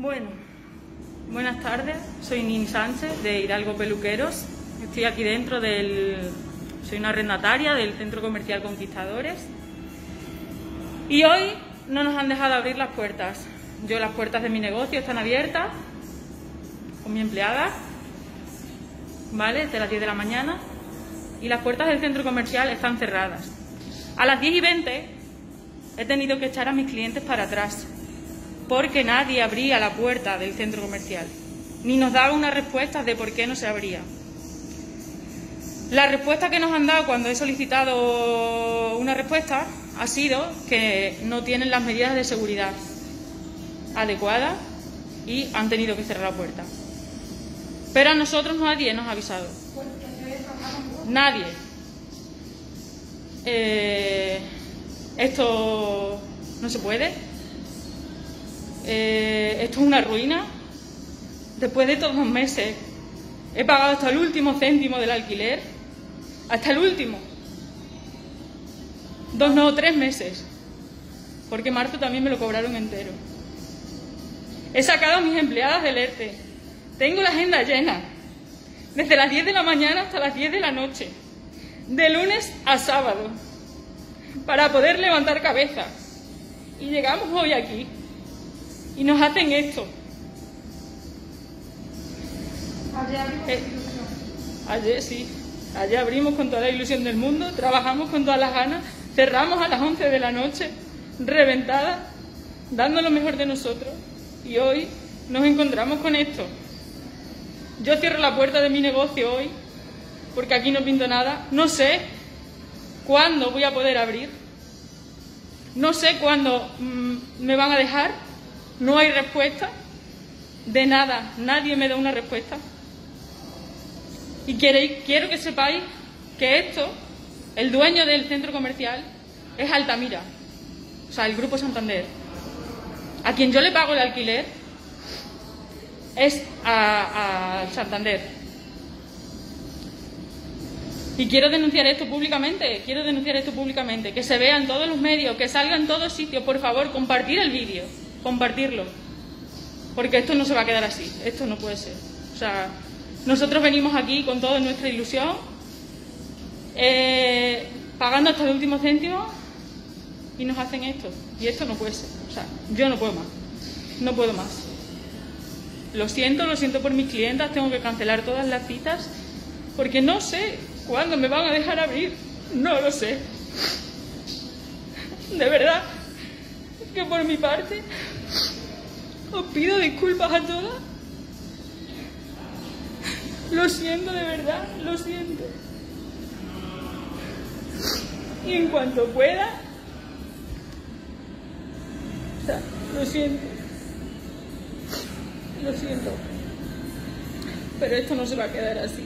Bueno, buenas tardes. Soy Nini Sánchez de Hidalgo Peluqueros. Estoy aquí dentro del. Soy una arrendataria del Centro Comercial Conquistadores. Y hoy no nos han dejado abrir las puertas. Yo, las puertas de mi negocio están abiertas con mi empleada, ¿vale? Desde las 10 de la mañana. Y las puertas del centro comercial están cerradas. A las 10 y 20 he tenido que echar a mis clientes para atrás porque nadie abría la puerta del centro comercial, ni nos daba una respuesta de por qué no se abría. La respuesta que nos han dado cuando he solicitado una respuesta ha sido que no tienen las medidas de seguridad adecuadas y han tenido que cerrar la puerta. Pero a nosotros nadie nos ha avisado. Nadie. Eh, esto no se puede. Eh, esto es una ruina. Después de todos los meses he pagado hasta el último céntimo del alquiler. Hasta el último. Dos, no, tres meses. Porque marzo también me lo cobraron entero. He sacado a mis empleadas del ERTE. Tengo la agenda llena. Desde las 10 de la mañana hasta las 10 de la noche. De lunes a sábado. Para poder levantar cabeza. Y llegamos hoy aquí. Y nos hacen esto. Eh, ayer sí. Ayer abrimos con toda la ilusión del mundo. Trabajamos con todas las ganas. Cerramos a las 11 de la noche. Reventada. Dando lo mejor de nosotros. Y hoy nos encontramos con esto. Yo cierro la puerta de mi negocio hoy porque aquí no pinto nada. No sé cuándo voy a poder abrir. No sé cuándo mmm, me van a dejar. No hay respuesta. De nada. Nadie me da una respuesta. Y quiero que sepáis que esto, el dueño del centro comercial, es Altamira. O sea, el Grupo Santander. A quien yo le pago el alquiler es a, a Santander. Y quiero denunciar esto públicamente, quiero denunciar esto públicamente, que se vea en todos los medios, que salga en todos sitios, por favor, compartir el vídeo, compartirlo. Porque esto no se va a quedar así, esto no puede ser. O sea, nosotros venimos aquí con toda nuestra ilusión, eh, pagando hasta el último céntimo y nos hacen esto. Y esto no puede ser. O sea, yo no puedo más. No puedo más. Lo siento, lo siento por mis clientas, tengo que cancelar todas las citas porque no sé cuándo me van a dejar abrir. No lo sé. De verdad por mi parte os pido disculpas a todas. Lo siento de verdad, lo siento. Y en cuanto pueda, lo siento. Lo siento. Pero esto no se va a quedar así.